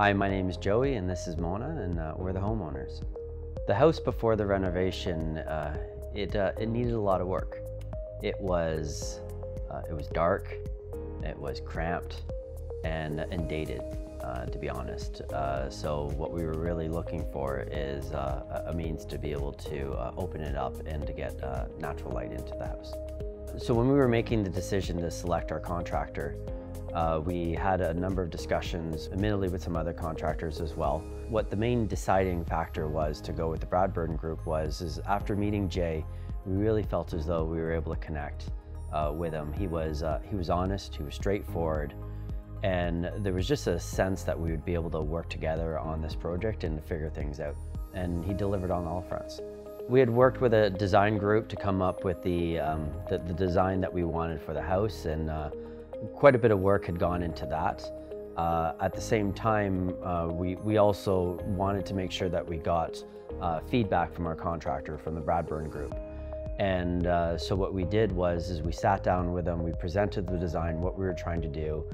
Hi, my name is Joey and this is Mona and uh, we're the homeowners. The house before the renovation, uh, it, uh, it needed a lot of work. It was, uh, it was dark, it was cramped and, and dated, uh, to be honest. Uh, so what we were really looking for is a means to be able to open it up and to get natural light into the house. So when we were making the decision to select our contractor, uh, we had a number of discussions, admittedly with some other contractors as well. What the main deciding factor was to go with the Bradburn Group was, is after meeting Jay, we really felt as though we were able to connect uh, with him. He was, uh, he was honest, he was straightforward, and there was just a sense that we would be able to work together on this project and figure things out. And he delivered on all fronts. We had worked with a design group to come up with the, um, the, the, design that we wanted for the house, and uh, quite a bit of work had gone into that. Uh, at the same time, uh, we, we also wanted to make sure that we got uh, feedback from our contractor, from the Bradburn Group. And uh, so what we did was is we sat down with him, we presented the design, what we were trying to do.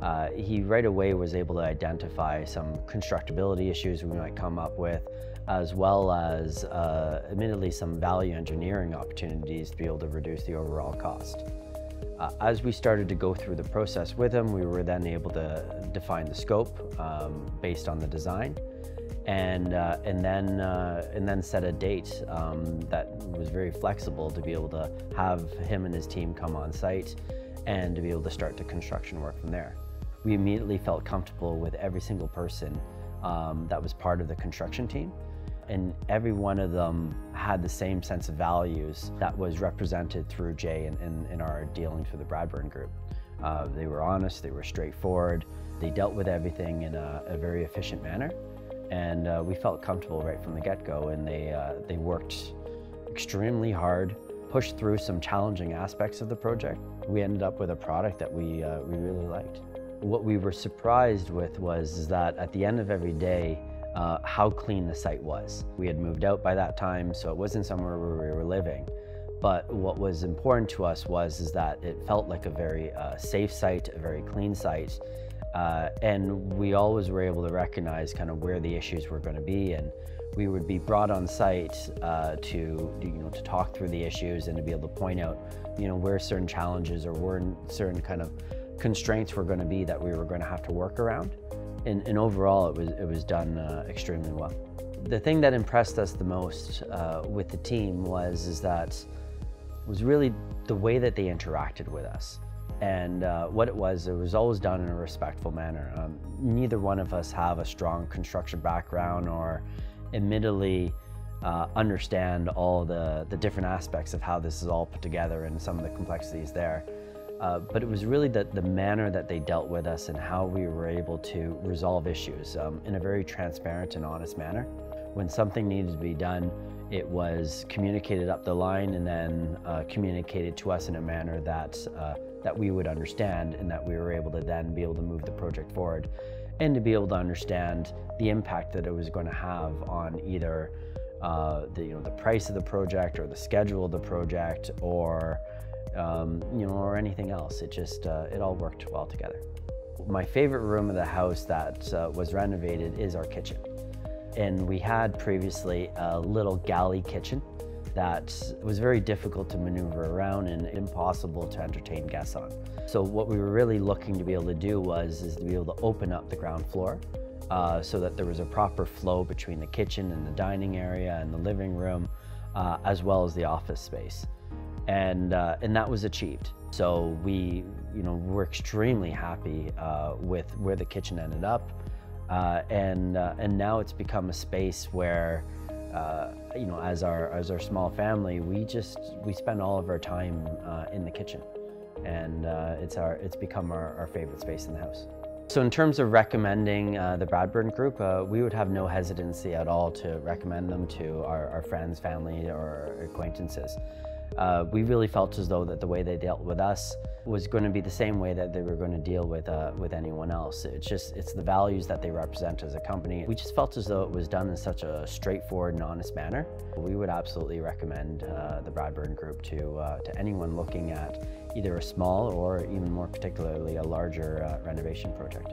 Uh, he right away was able to identify some constructability issues we might come up with, as well as uh, admittedly some value engineering opportunities to be able to reduce the overall cost. Uh, as we started to go through the process with him, we were then able to define the scope um, based on the design and, uh, and, then, uh, and then set a date um, that was very flexible to be able to have him and his team come on site and to be able to start the construction work from there. We immediately felt comfortable with every single person um, that was part of the construction team and every one of them had the same sense of values that was represented through Jay in, in, in our dealings with the Bradburn Group. Uh, they were honest, they were straightforward, they dealt with everything in a, a very efficient manner, and uh, we felt comfortable right from the get-go, and they, uh, they worked extremely hard, pushed through some challenging aspects of the project. We ended up with a product that we, uh, we really liked. What we were surprised with was that at the end of every day, uh, how clean the site was. We had moved out by that time, so it wasn't somewhere where we were living. But what was important to us was is that it felt like a very uh, safe site, a very clean site, uh, and we always were able to recognize kind of where the issues were going to be, and we would be brought on site uh, to you know to talk through the issues and to be able to point out you know where certain challenges or where certain kind of constraints were going to be that we were going to have to work around and, and overall it was, it was done uh, extremely well. The thing that impressed us the most uh, with the team was is that was really the way that they interacted with us. And uh, what it was, it was always done in a respectful manner. Um, neither one of us have a strong construction background or admittedly uh, understand all the, the different aspects of how this is all put together and some of the complexities there. Uh, but it was really the, the manner that they dealt with us and how we were able to resolve issues um, in a very transparent and honest manner. When something needed to be done, it was communicated up the line and then uh, communicated to us in a manner that, uh, that we would understand and that we were able to then be able to move the project forward and to be able to understand the impact that it was going to have on either uh, the, you know, the price of the project or the schedule of the project or um, you know, or anything else. It just, uh, it all worked well together. My favorite room of the house that uh, was renovated is our kitchen. And we had previously a little galley kitchen that was very difficult to maneuver around and impossible to entertain guests on. So what we were really looking to be able to do was is to be able to open up the ground floor uh, so that there was a proper flow between the kitchen and the dining area and the living room, uh, as well as the office space and uh, and that was achieved. So we, you know, we're extremely happy uh, with where the kitchen ended up, uh, and uh, and now it's become a space where, uh, you know, as our as our small family, we just we spend all of our time uh, in the kitchen, and it's our it's become our, our favorite space in the house. So in terms of recommending uh, the Bradburn Group, uh, we would have no hesitancy at all to recommend them to our, our friends, family, or acquaintances uh, we really felt as though that the way they dealt with us was going to be the same way that they were going to deal with uh, with anyone else. It's just it's the values that they represent as a company. We just felt as though it was done in such a straightforward and honest manner. We would absolutely recommend uh, the Bradburn Group to uh, to anyone looking at either a small or even more particularly a larger uh, renovation project.